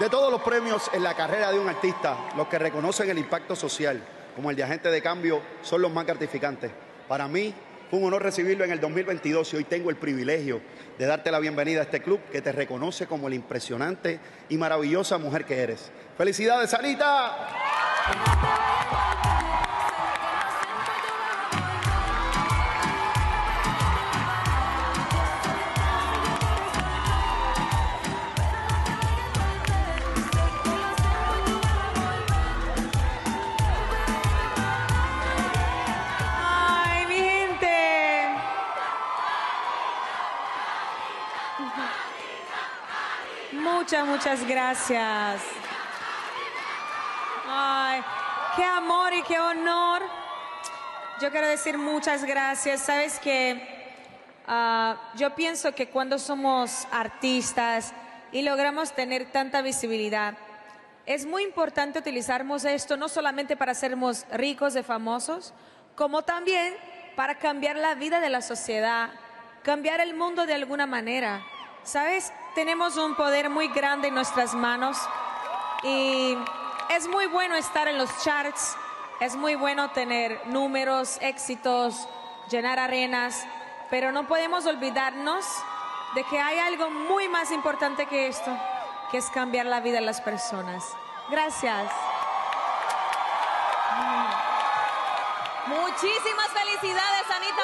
De todos los premios en la carrera de un artista, los que reconocen el impacto social, como el de agente de cambio, son los más gratificantes. Para mí fue un honor recibirlo en el 2022 y hoy tengo el privilegio de darte la bienvenida a este club que te reconoce como la impresionante y maravillosa mujer que eres. ¡Felicidades, Anita! Muchas, muchas gracias. Ay, qué amor y qué honor. Yo quiero decir muchas gracias. Sabes que ah, yo pienso que cuando somos artistas y logramos tener tanta visibilidad, es muy importante utilizarmos esto no solamente para sermos ricos de famosos, como también para cambiar la vida de la sociedad, cambiar el mundo de alguna manera. ¿Sabes? Tenemos un poder muy grande en nuestras manos y es muy bueno estar en los charts, es muy bueno tener números, éxitos, llenar arenas, pero no podemos olvidarnos de que hay algo muy más importante que esto, que es cambiar la vida de las personas. Gracias. Muchísimas felicidades, Anita.